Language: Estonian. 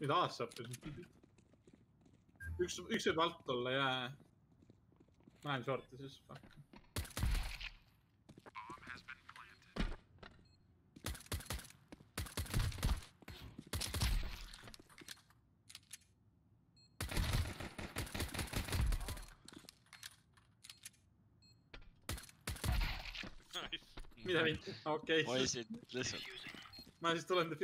mida aas saab siis? üks, üks võib alt olla ja. ma lähen short'i siis. Nice. mida mind, okei okay., poisid lihtsalt ma siis tulen.